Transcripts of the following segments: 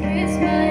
Christmas.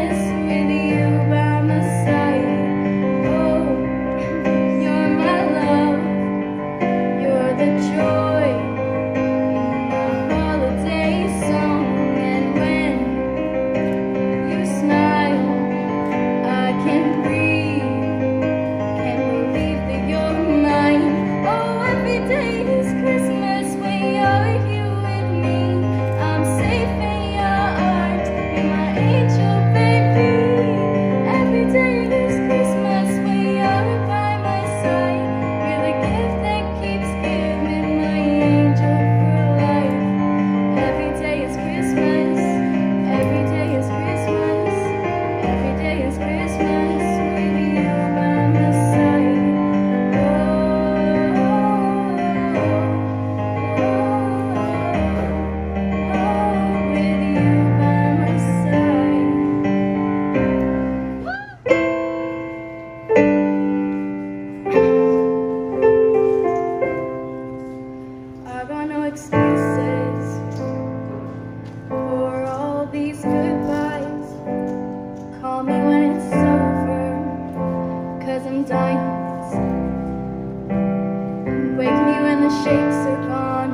shakes are gone,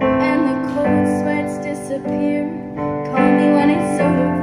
and the cold sweats disappear. Call me when it's over.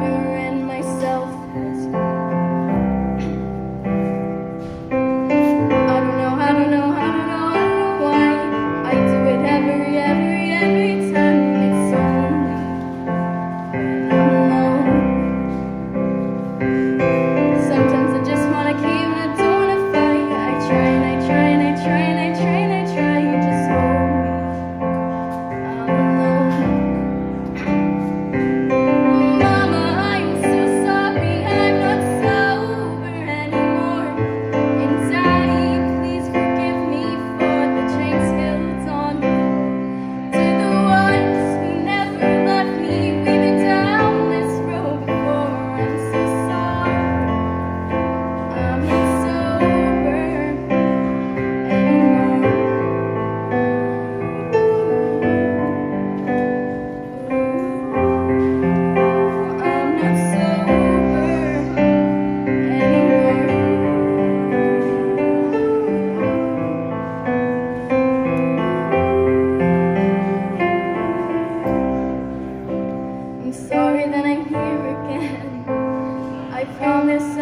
Promise